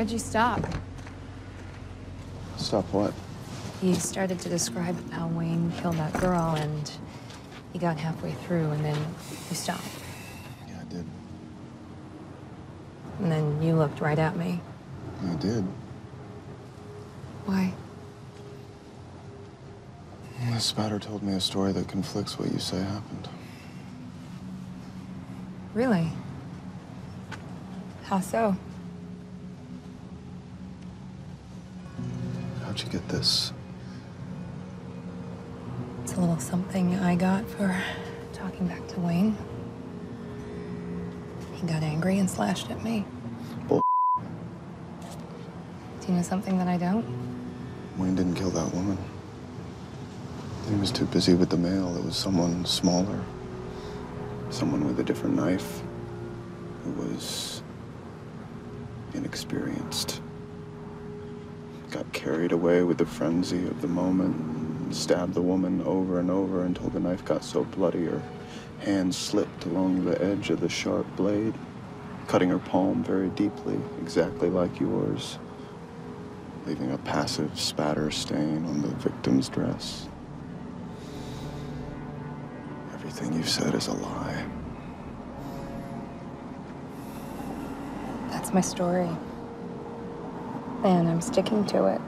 Why'd you stop? Stop what? You started to describe how Wayne killed that girl, and he got halfway through, and then you stopped. Yeah, I did. And then you looked right at me. I did. Why? The spatter told me a story that conflicts what you say happened. Really? How so? You get this? It's a little something I got for talking back to Wayne. He got angry and slashed at me. Bull. Do you know something that I don't? Wayne didn't kill that woman. He was too busy with the male. It was someone smaller. Someone with a different knife. Who was inexperienced. Got carried away with the frenzy of the moment. Stabbed the woman over and over until the knife got so bloody her hand slipped along the edge of the sharp blade, cutting her palm very deeply, exactly like yours, leaving a passive spatter stain on the victim's dress. Everything you've said is a lie. That's my story. And I'm sticking to it.